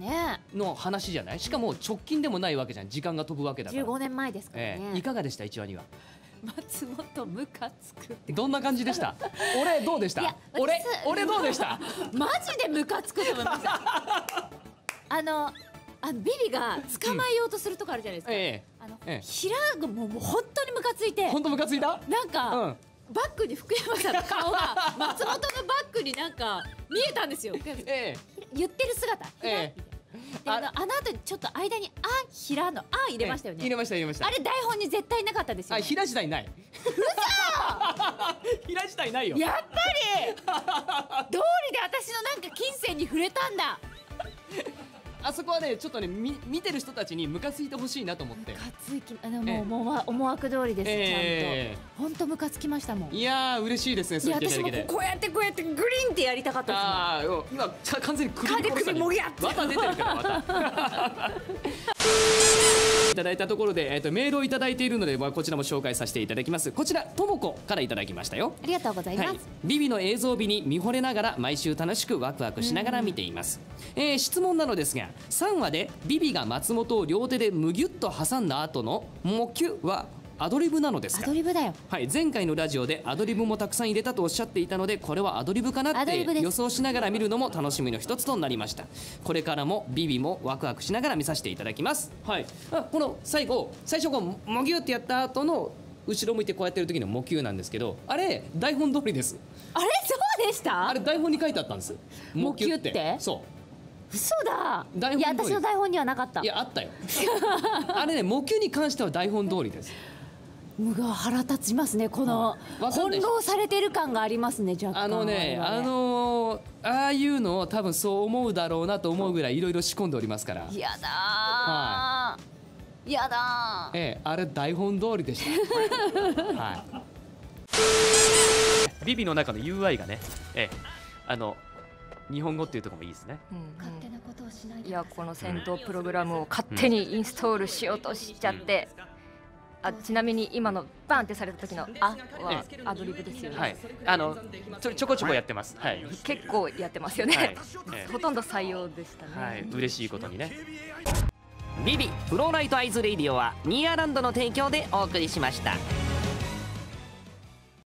ね。の話じゃない？しかも直近でもないわけじゃん。時間が飛ぶわけだから、15年前ですからえね、えいかがでした？1話には。松本ムカつくって。どんな感じでした？俺どうでした？いや俺私俺どうでした？マジでムカつくと思いました あのあのビビが捕まえようとするとこあるじゃないですか、えあの、ええ。平がもうもう本当にムカついて。え本当ムカついた？なんか、うん。バックに福山さんの顔が松本のバックになんか見えたんですよ。え言ってる姿。ええ。であのあの後にちょっと間に「あ」「ひら」の「あ」入えれましたよね。入れました入れました。あれ台本に絶対なかったですよ、あ、ね、平時代ない。平時代ないよ。やっぱり！道理で私のなんか金銭に触れたんだあそこはね、ちょっとね、み見てる人たちにムカついてほしいなと思ってム。カつきあのええもう、もう思惑通りです、えちゃんと本当ムカつきましたもんいやー、嬉しいですね。そう言っていただけて。私もこうやってこうやってグリーンってやりたかったですああ、よ今完全に首首もぎゃってまた出てるから、また。いただいたところで、えっ、と、メールをいただいているので、まあ、こちらも紹介させていただきます。こちら、ともこからいただきましたよ。ありがとうございます、はい、ビビの映像美に見惚れながら毎週楽しくワクワクしながら見ています、えー質問なのですが3話でビビが松本を両手でむぎゅっと挟んだ後の「もきゅ」はアドリブなのですアかドリブだよ。はい、前回のラジオでアドリブもたくさん入れたとおっしゃっていたのでこれはアドリブかなって予想しながら見るのも楽しみの一つとなりました。これからもビビもワクワクしながら見させていただきます。はい。あこの最後最初こうもぎゅってやった後の後ろ向いてこうやってる時のもきゅなんですけどあれ台本通りです。あれ？そうでした？あれ台本に書いてあったんです。もきゅって？そ嘘だ。台本いや私の台本にはなかった。ういやあったよ。あれねもきゅに関しては台本通りです腹立ちますねこの翻弄されてる感がありますね若干あのね我々あのーああいうのを多分そう思うだろうなと思うぐらいいろいろ仕込んでおりますから。やだー、やだー。ええあれ台本通りでした。はい。ビビの中の UI がね、ええ、あの日本語っていうところもいいですね。勝手なことをしないでいやこの戦闘プログラムを勝手にインストールしようとしちゃって、あちなみに今のバンってされた時の「あ」はアドリブですよね、はい、あのちょちょこちょこやってます。はい、結構やってますよね、はい。えほとんど採用でしたね、えはい、嬉しいことにね。 Vivy Fluorite Eye's Radio はニーアランドの提供でお送りしました